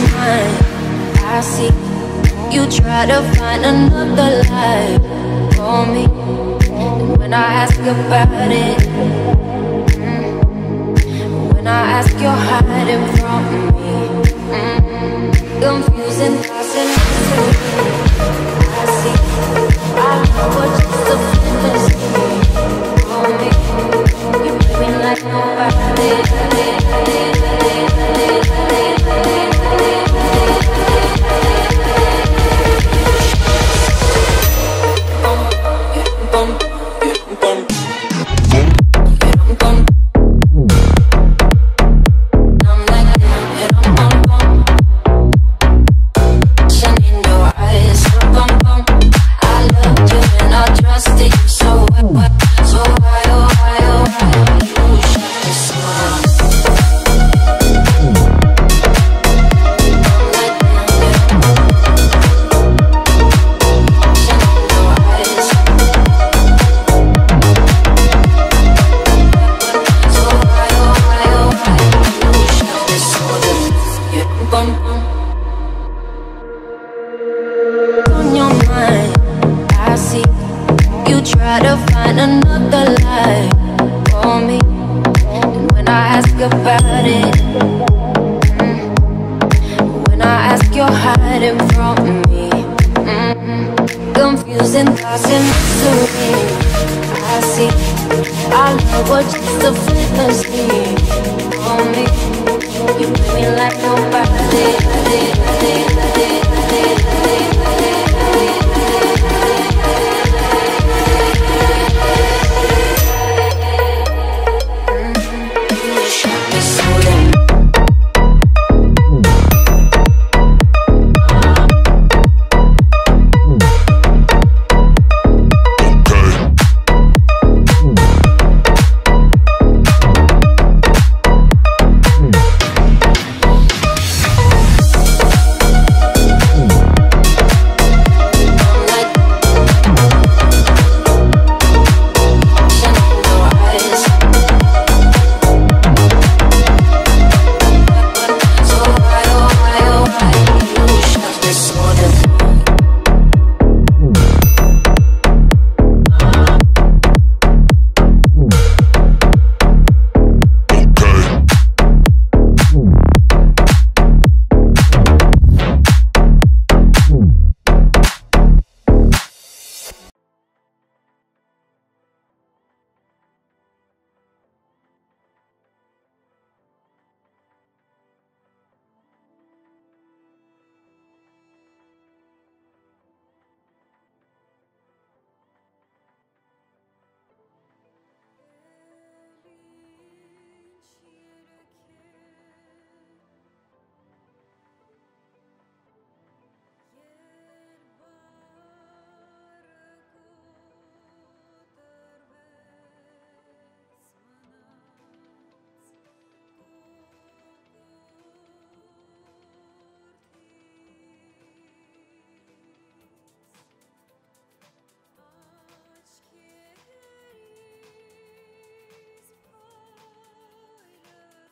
I see you try to find another life for me. And when I ask about it, mm, when I ask, you're hiding from me. Mm, confusing. See you try to find another life for me. And when I ask about it, mm, when I ask, you're hiding from me. Mm, confusing thoughts and mystery. I see our love was just a fantasy for me. You play me like nobody.